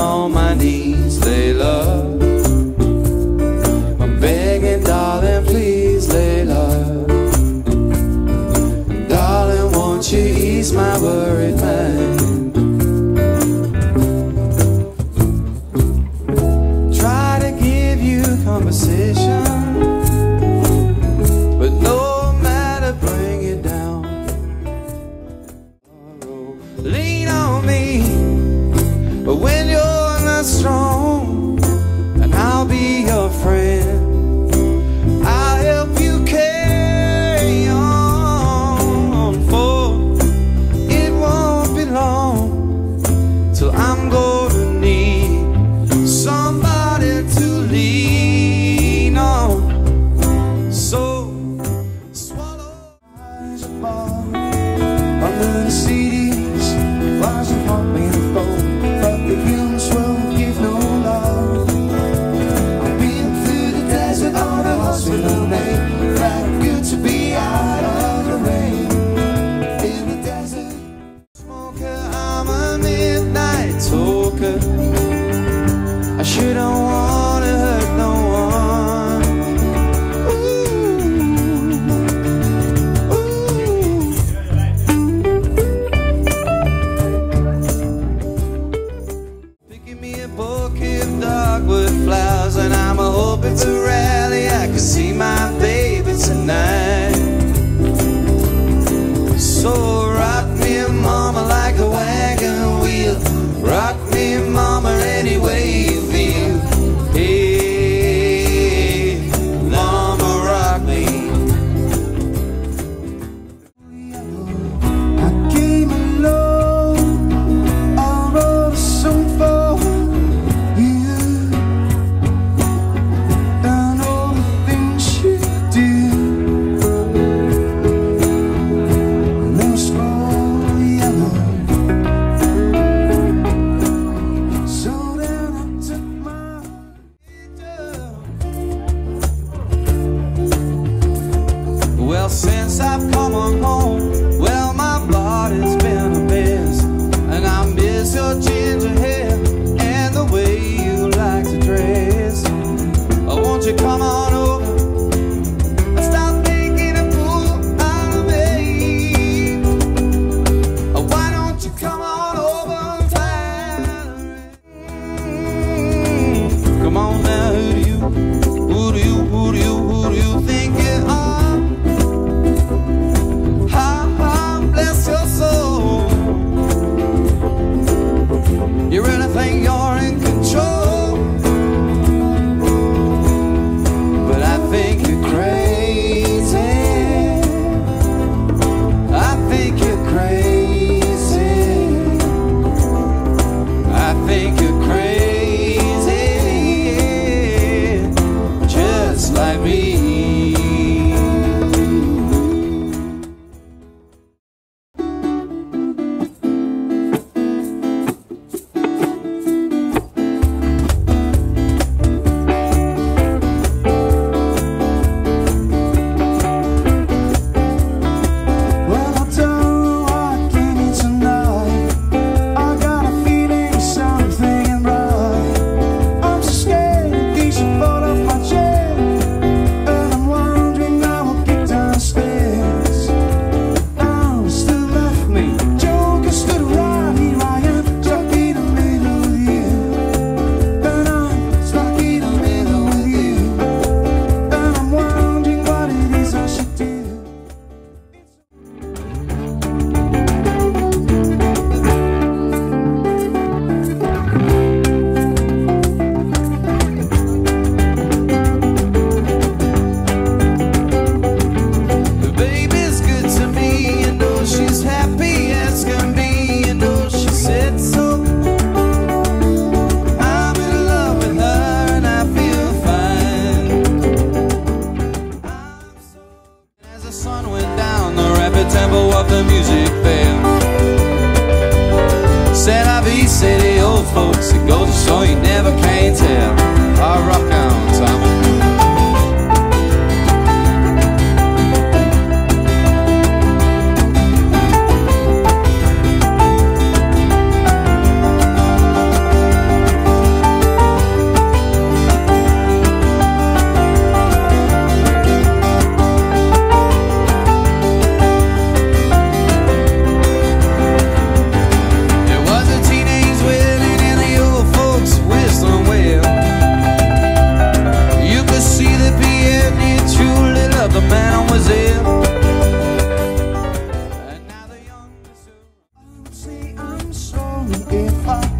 on my knees, lay low. come on. 别怕。